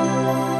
Música